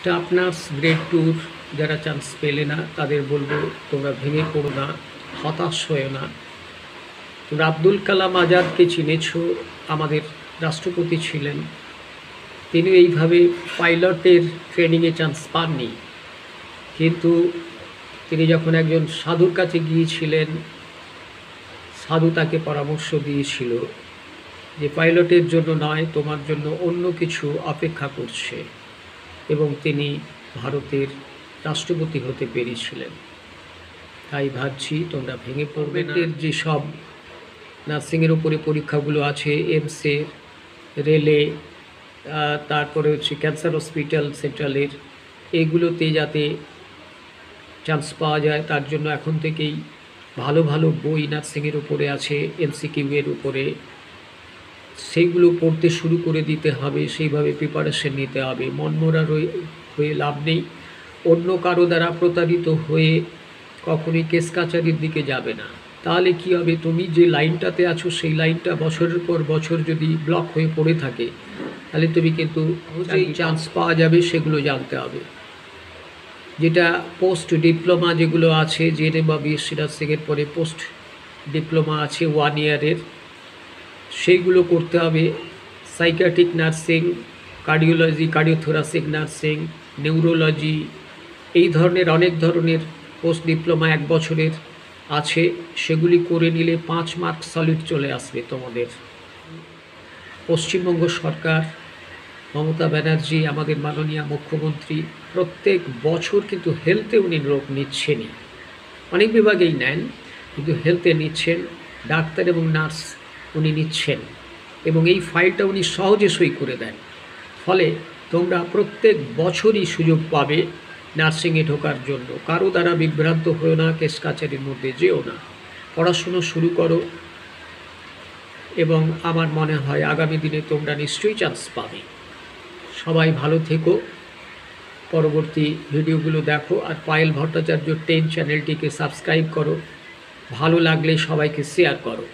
Staff nurse grade two যারা chance পেলে না, তাদের বলব, তোমরা ভেঙে পড়ো না, হতাশ হয়েও না। তোমরা আব্দুল কালাম আজাদকে চিনেছ, আমাদের রাষ্ট্রপতি ছিলেন। তিনি এইভাবে পাইলটের ট্রেনিংয়ে চান্স পাননি। কিন্তু তিনি যখন একজন সাধুর কাছে গিয়েছিলেন, সাধু তাকে পরামর্শ দিয়েছিল যে, পাইলটের জন্য নয়, তোমার জন্য অন্য কিছু অপেক্ষা করছে। এবং তিনি ভারতের রাষ্ট্রপতি হতে পেরেছিলেন। তাই ভাবছি তোমরা ভেঙে পড়বে না। যেসব নার্সিংয়ের উপরে পরীক্ষাগুলো আছে এমসের রেলে তারপরে হচ্ছে ক্যান্সার হসপিটাল সেন্ট্রালের এগুলোতে যাতে চান্স পাওয়া যায় তার জন্য এখন থেকেই ভালো ভালো বই নার্সিংয়ের উপরে আছে এমসিকিউ এর উপরে। সেইগুলো পড়তে শুরু করে দিতে হবে সেইভাবে প্রিপারেশন নিতে হবে। মনমরা হয়ে লাভ নেই। অন্য কারও দ্বারা প্রতারিত হয়ে কখনোই কেস কাচারির দিকে যাবে না। তাহলে কি হবে? তুমি যে লাইনটাতে আছো সেই লাইনটা বছরের পর বছর যদি ব্লক হয়ে পড়ে থাকে তাহলে তুমি কিন্তু চান্স পাওয়া যাবে সেগুলো জানতে হবে। যেটা পোস্ট ডিপ্লোমা যেগুলো আছে জেনে বা বিএসসি নার্সিংয়ের পরে পোস্ট ডিপ্লোমা আছে ওয়ান ইয়ারের সেইগুলো করতে হবে। Psychiatric nursing cardiology cardiothoracic nursing neurology এই ধরনের অনেক ধরনের পোস্ট ডিপ্লোমা এক বছরের আছে। সেগুলি করে নিলে পাঁচ মার্ক সলিড চলে আসবে তোমাদের। পশ্চিমবঙ্গ সরকার, মমতা ব্যানার্জি, আমাদের মাননীয় মুখ্যমন্ত্রী, প্রত্যেক বছর কিন্তু হেলথে উনি রোগ নিচ্ছেনই। অনেক বিভাগেই নেন, কিন্তু হেলথে নিচ্ছেন। ডাক্তার এবং নার্স উনি নিচ্ছেন এবং এই ফাইলটা উনি সহজে সই করে দেন। ফলে তোমরা প্রত্যেক বছরই সুযোগ পাবে নার্সিংয়ে ঢোকার জন্য। কারও দ্বারা বিভ্রান্ত হয়েও না, কেস কাছারির মধ্যে যেও না। পড়াশুনো শুরু করো এবং আমার মনে হয় আগামী দিনে তোমরা নিশ্চয়ই চান্স পাবে। সবাই ভালো থেকো। পরবর্তী ভিডিওগুলো দেখো আর পায়েল ভট্টাচার্য টেন চ্যানেলটিকে সাবস্ক্রাইব করো। ভালো লাগলে সবাইকে শেয়ার করো।